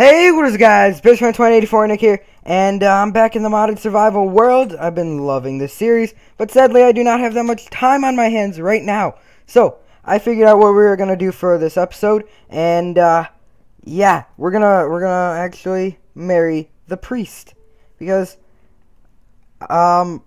Hey, what is it guys? Bearsfan2084 Nick here, and uh, I'm back in the modded survival world. I've been loving this series, but sadly I do not have that much time on my hands right now. So, I figured out what we were gonna do for this episode, and uh, yeah, we're gonna we're gonna actually marry the priest because um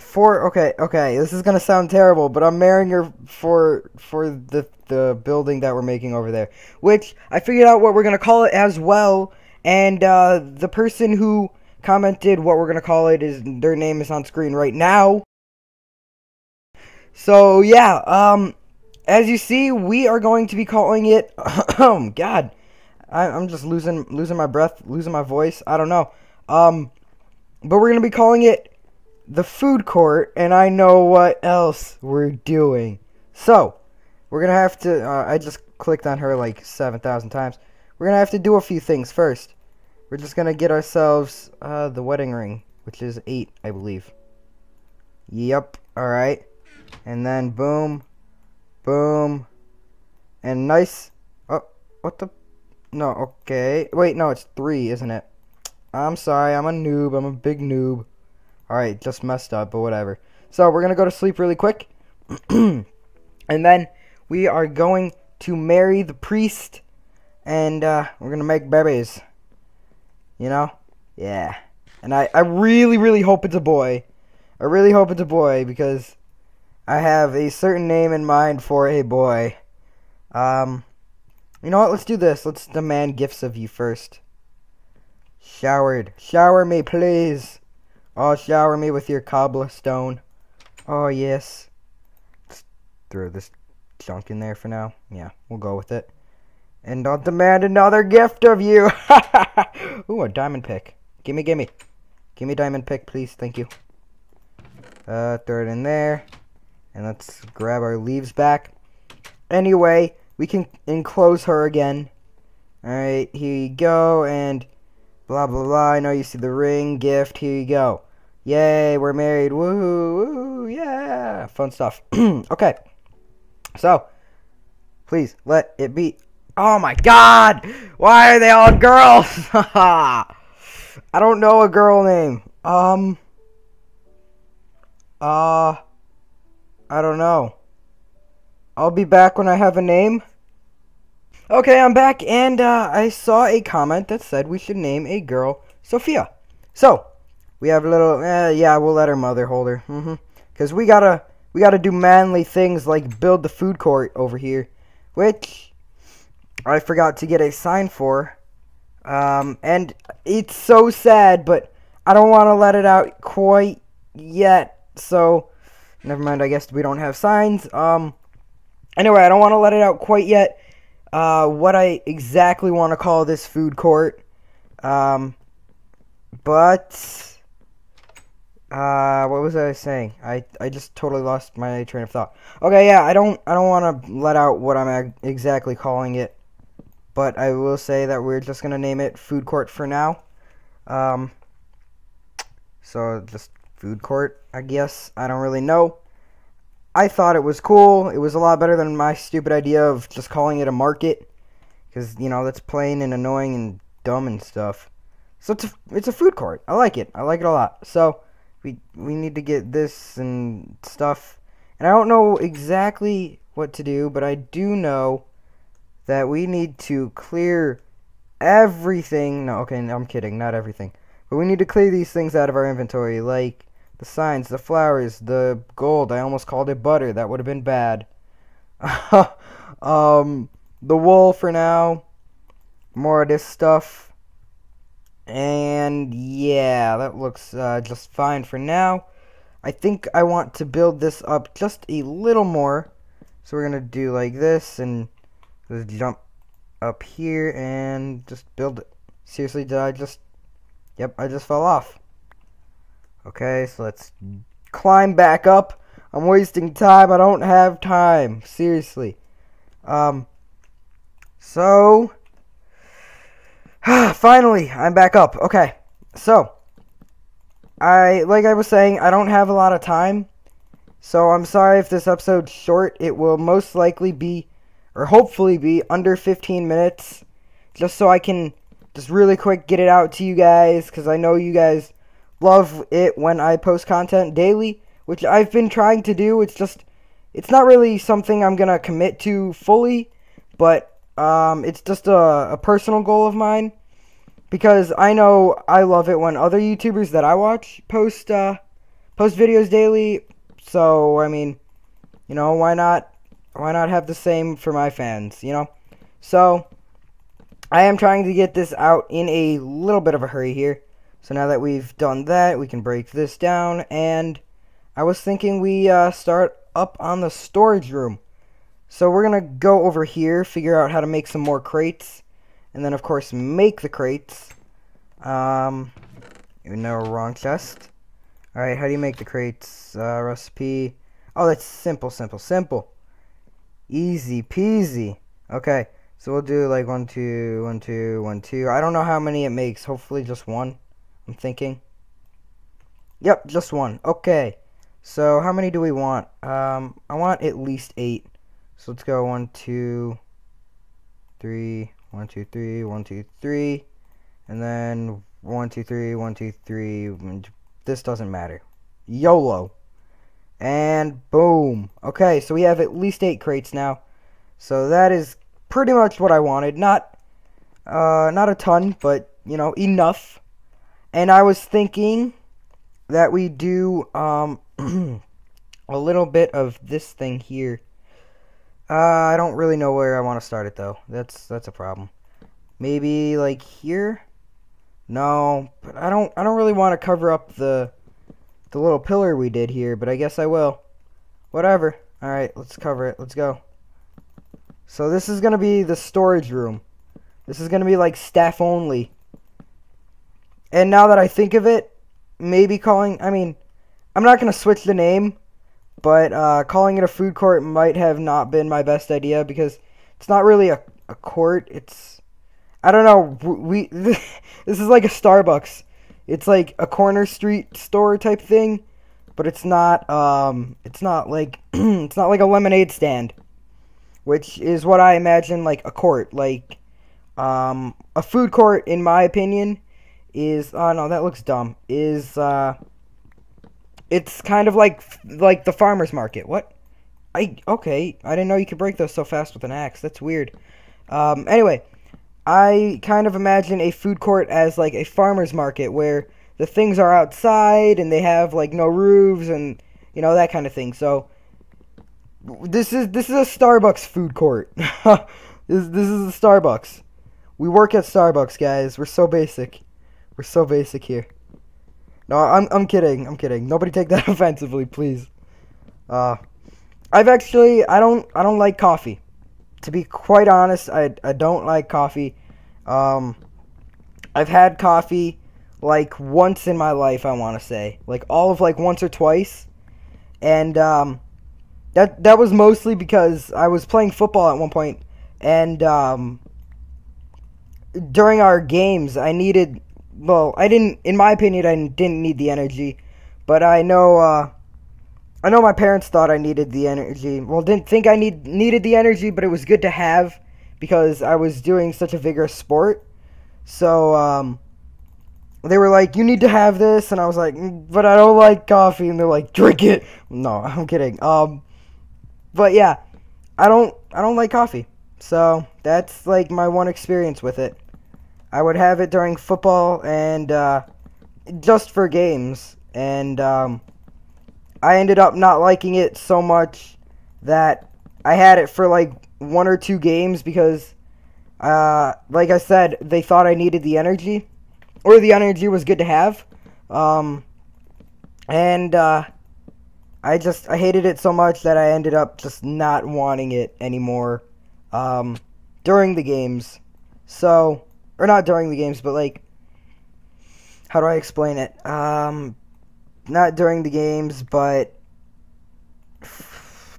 for okay okay this is gonna sound terrible, but I'm marrying her for for the the building that we're making over there, which I figured out what we're gonna call it as well. And uh, the person who commented what we're gonna call it is their name is on screen right now. So yeah, um, as you see, we are going to be calling it. Oh God, I, I'm just losing losing my breath, losing my voice. I don't know. Um, but we're gonna be calling it the food court, and I know what else we're doing. So, we're gonna have to, uh, I just clicked on her like 7,000 times. We're gonna have to do a few things first. We're just gonna get ourselves, uh, the wedding ring, which is 8, I believe. Yep, alright. And then boom, boom, and nice, oh, what the, no, okay. Wait, no, it's 3, isn't it? I'm sorry, I'm a noob, I'm a big noob. Alright, just messed up, but whatever. So, we're gonna go to sleep really quick. and then, we are going to marry the priest. And, uh, we're gonna make babies. You know? Yeah. And I, I really, really hope it's a boy. I really hope it's a boy, because I have a certain name in mind for a boy. Um, you know what? Let's do this. Let's demand gifts of you first. Showered. Shower me, please. Oh, shower me with your cobblestone. Oh, yes. Let's throw this junk in there for now. Yeah, we'll go with it. And I'll demand another gift of you. Ooh, a diamond pick. Gimme, gimme. Gimme diamond pick, please. Thank you. Uh, throw it in there. And let's grab our leaves back. Anyway, we can enclose her again. Alright, here you go. And blah, blah, blah. I know you see the ring, gift. Here you go. Yay, we're married. Woo, woo, yeah. Fun stuff. okay. So, please let it be. Oh my god! Why are they all girls? I don't know a girl name. Um. Uh. I don't know. I'll be back when I have a name. Okay, I'm back, and uh, I saw a comment that said we should name a girl Sophia. So, we have a little, eh, yeah, we'll let her mother hold her. Mm-hmm. Because we gotta, we gotta do manly things like build the food court over here. Which, I forgot to get a sign for. Um, and it's so sad, but I don't want to let it out quite yet. So, never mind, I guess we don't have signs. Um, anyway, I don't want to let it out quite yet. Uh, what I exactly want to call this food court. Um, but uh, what was I saying? I I just totally lost my train of thought. Okay, yeah, I don't I don't want to let out what I'm exactly calling it, but I will say that we're just gonna name it food court for now. Um, so just food court, I guess. I don't really know. I thought it was cool. It was a lot better than my stupid idea of just calling it a market, because you know that's plain and annoying and dumb and stuff. So it's a, it's a food court. I like it. I like it a lot. So we we need to get this and stuff. And I don't know exactly what to do, but I do know that we need to clear everything. No, okay, no, I'm kidding, not everything. But we need to clear these things out of our inventory, like the signs, the flowers, the gold. I almost called it butter. That would have been bad. um, the wool for now. More of this stuff. And yeah, that looks uh, just fine for now. I think I want to build this up just a little more. So we're going to do like this and just jump up here and just build it. Seriously, did I just... Yep, I just fell off. Okay, so let's climb back up. I'm wasting time. I don't have time. Seriously. Um, so, Finally, I'm back up. Okay, so I like I was saying, I don't have a lot of time, so I'm sorry if this episode's short. It will most likely be, or hopefully be, under 15 minutes, just so I can just really quick get it out to you guys because I know you guys love it when I post content daily, which I've been trying to do. It's just, it's not really something I'm to commit to fully, but um, it's just a, a personal goal of mine because I know I love it when other YouTubers that I watch post uh, post videos daily. So I mean, you know, why not why not have the same for my fans, you know? So I am trying to get this out in a little bit of a hurry here. So now that we've done that, we can break this down and I was thinking we uh, start up on the storage room. So we're to go over here, figure out how to make some more crates and then, of course, make the crates. Um, no, wrong chest. Alright, how do you make the crates? Uh, recipe. Oh, that's simple, simple, simple. Easy peasy. Okay, so we'll do like one, two, one, two, one, two. I don't know how many it makes. Hopefully just one, I'm thinking. Yep, just one. Okay. So how many do we want? Um, I want at least eight. So let's go one, two, three, one, two, three, one, two, three, and then one, two, three, one, two, three. This doesn't matter. YOLO. And boom. Okay, so we have at least eight crates now. So that is pretty much what I wanted. Not, uh, not a ton, but you know, enough. And I was thinking that we do um a little bit of this thing here. Uh, I don't really know where I want to start it though. That's that's a problem. Maybe like here? No, but I don't I don't really want to cover up the the little pillar we did here, but I guess I will. Whatever. All right, let's cover it. Let's go. So this is going to be the storage room. This is going to be like staff only. And now that I think of it, maybe calling, I mean, I'm not going to switch the name but uh, calling it a food court might have not been my best idea because it's not really a, a court. It's I don't know. We this is like a Starbucks. It's like a corner street store type thing, but it's not. Um, it's not like it's not like a lemonade stand, which is what I imagine like a court. Like um, a food court, in my opinion, is. Oh no, that looks dumb. Is uh it's kind of like like the farmer's market. What? I okay. I didn't know you could break those so fast with an axe. That's weird. Um, anyway, I kind of imagine a food court as like a farmer's market where the things are outside and they have like no roofs and you know that kind of thing. So this is this is a Starbucks food court. this this is a Starbucks. We work at Starbucks, guys. We're so basic. We're so basic here. No, I'm I'm kidding. I'm kidding. Nobody take that offensively, please. Uh, I've actually I don't I don't like coffee. To be quite honest, I I don't like coffee. Um, I've had coffee like once in my life. I want to say like all of like once or twice, and um, that that was mostly because I was playing football at one point, and um, during our games I needed well, I didn't, in my opinion, I didn't need the energy, but I know, uh, I know my parents thought I needed the energy. Well, didn't think I need needed the energy, but it was good to have because I was doing such a vigorous sport. So, um, they were like, "You need to have this," and I was like, mm, "But I don't like coffee," and they're like, "Drink it." No, I'm kidding. Um, but yeah, I don't, I don't like coffee. So that's like my one experience with it. I would have it during football and uh, just for games. And um, I ended up not liking it so much that I had it for like one or two games because, uh, like I said, they thought I needed the energy, or the energy was good to have. Um, and uh, I just I hated it so much that I ended up just not wanting it anymore um, during the games. So or not during the games, but like, how do I explain it? Um, not during the games, but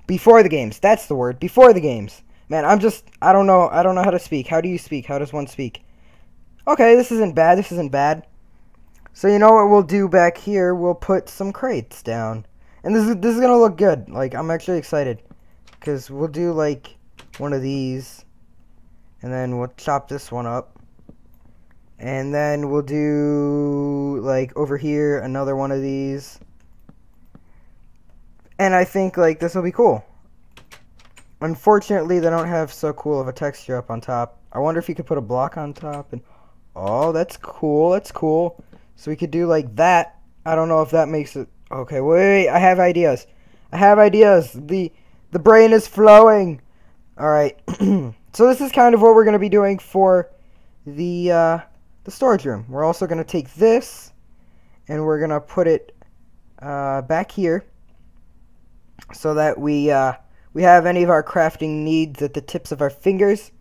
before the games. That's the word. Before the games. Man, I'm just, I don't know, I don't know how to speak. How do you speak? How does one speak? Okay, this isn't bad. This isn't bad. So you know what we'll do back here? We'll put some crates down. And this is, this is going to look good. Like, I'm actually excited. Because we'll do, like, one of these. And then we'll chop this one up. And then we'll do, like, over here, another one of these. And I think, like, this will be cool. Unfortunately, they don't have so cool of a texture up on top. I wonder if you could put a block on top. and Oh, that's cool. That's cool. So we could do, like, that. I don't know if that makes it... Okay, wait, wait, I have ideas. I have ideas. The, the brain is flowing. Alright. so this is kind of what we're going to be doing for the... Uh, the storage room. We're also going to take this and we're going to put it uh, back here so that we uh, we have any of our crafting needs at the tips of our fingers.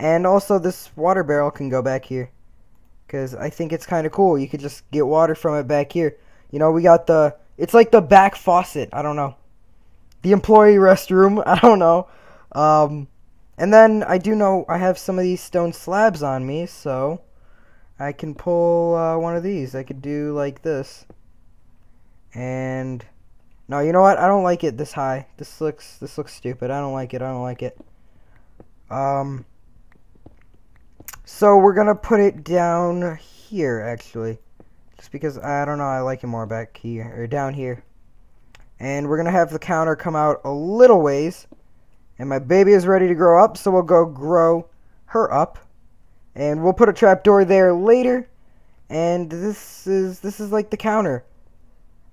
And also this water barrel can go back here because I think it's kind of cool. You could just get water from it back here. You know, we got the it's like the back faucet. I don't know. The employee restroom. I don't know. Um, and then I do know I have some of these stone slabs on me, so I can pull uh, one of these. I could do like this. And no, you know what? I don't like it this high. This looks this looks stupid. I don't like it. I don't like it. Um So we're going to put it down here actually. Just because I don't know, I like it more back here or down here. And we're going to have the counter come out a little ways. And my baby is ready to grow up, so we'll go grow her up. And we'll put a trapdoor there later. And this is this is like the counter.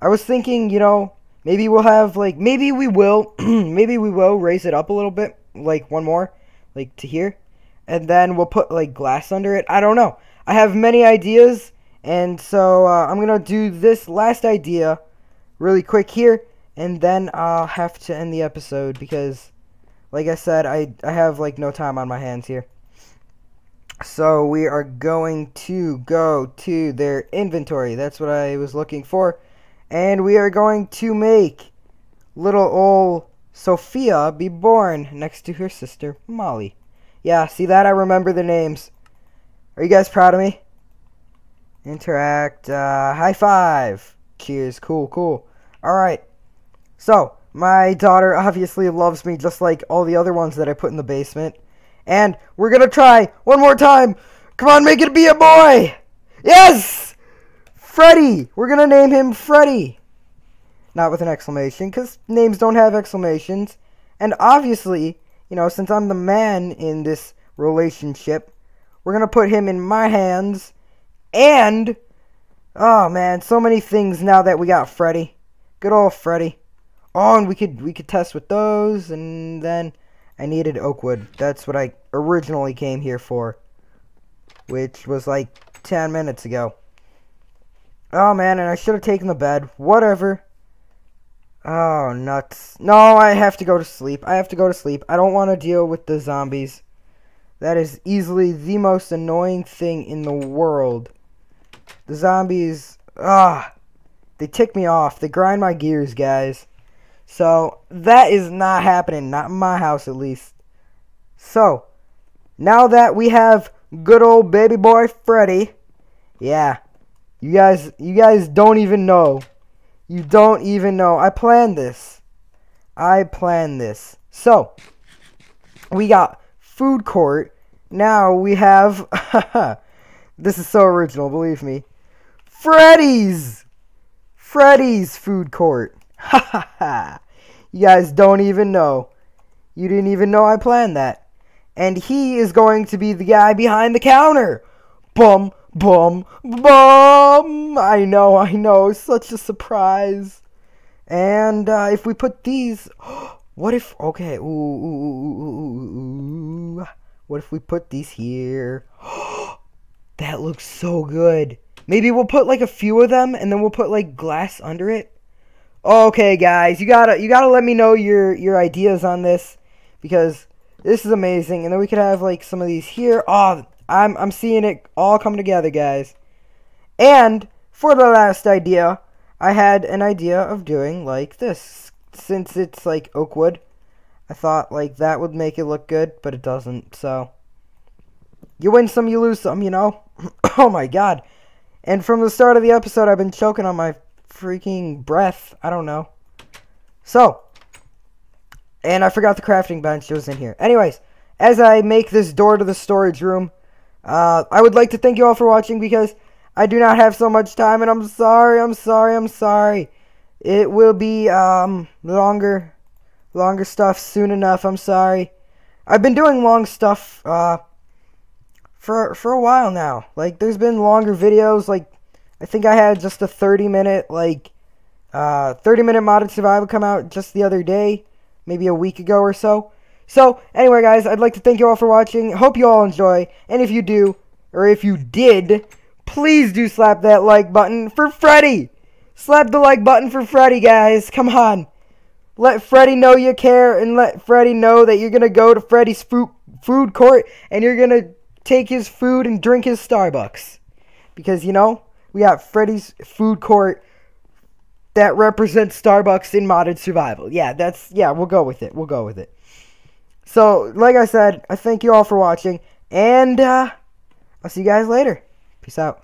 I was thinking, you know, maybe we'll have like maybe we will maybe we will raise it up a little bit, like one more, like to here. And then we'll put like glass under it. I don't know. I have many ideas, and so uh, I'm gonna do this last idea really quick here, and then I'll have to end the episode because, like I said, I I have like no time on my hands here. So we are going to go to their inventory. That's what I was looking for. And we are going to make little old Sophia be born next to her sister Molly. Yeah, see that? I remember the names. Are you guys proud of me? Interact. Uh, high five. Cheers. Cool, cool. Alright. So, my daughter obviously loves me just like all the other ones that I put in the basement. And we're gonna try one more time. Come on, make it be a boy. Yes! Freddy. We're gonna name him Freddy. Not with an exclamation, because names don't have exclamations. And obviously, you know, since I'm the man in this relationship, we're gonna put him in my hands. And, oh man, so many things now that we got Freddy. Good old Freddy. Oh, and we could we could test with those, and then I needed Oakwood. That's what I originally came here for. Which was like 10 minutes ago. Oh man, and I should have taken the bed. Whatever. Oh, nuts. No, I have to go to sleep. I have to go to sleep. I don't want to deal with the zombies. That is easily the most annoying thing in the world. The zombies, ah, they tick me off. They grind my gears, guys. So that is not happening, not in my house at least. So now that we have good old baby boy Freddy, yeah, you guys, you guys don't even know. You don't even know. I planned this. I planned this. So we got food court. Now we have. this is so original, believe me. Freddy's. Freddy's food court. Ha ha ha. You guys don't even know. You didn't even know I planned that. And he is going to be the guy behind the counter. Bum, bum, bum. I know, I know. Such a surprise. And uh, if we put these. What if. Okay. Ooh, ooh, ooh, What if we put these here? that looks so good. Maybe we'll put like a few of them and then we'll put like glass under it. Okay, guys, you gotta you gotta let me know your your ideas on this because this is amazing. And then we could have like some of these here. Oh, I'm I'm seeing it all come together, guys. And for the last idea, I had an idea of doing like this. Since it's like oak wood, I thought like that would make it look good, but it doesn't. So you win some, you lose some, you know. oh my god. And from the start of the episode, I've been choking on my freaking breath. I don't know. So, and I forgot the crafting bench. It was in here. Anyways, as I make this door to the storage room, Uh, I would like to thank you all for watching because I do not have so much time, and I'm sorry, I'm sorry, I'm sorry. It will be um, longer, longer stuff soon enough. I'm sorry. I've been doing long stuff uh, for for a while now. Like, there's been longer videos. Like, I think I had just a 30 minute like uh, 30 minute modded survival come out just the other day, maybe a week ago or so. So, anyway, guys, I'd like to thank you all for watching. Hope you all enjoy. And if you do, or if you did, please do slap that like button for Freddy. Slap the like button for Freddy, guys. Come on. Let Freddy know you care and let Freddy know that you're to go to Freddy's food, food court and you're to take his food and drink his Starbucks. Because, you know, we got Freddy's food court that represents Starbucks in modded survival. Yeah, that's, yeah, we'll go with it. We'll go with it. So, like I said, I thank you all for watching and, uh, I'll see you guys later. Peace out.